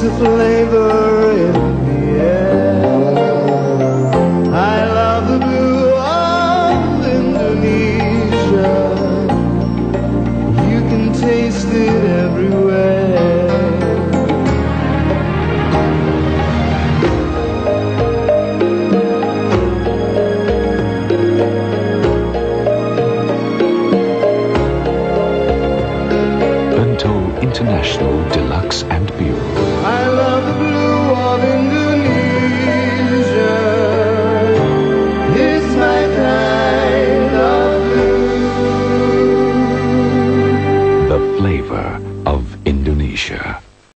flavor in the air. I love the blue of Indonesia. You can taste it everywhere. International Deluxe and the flavor.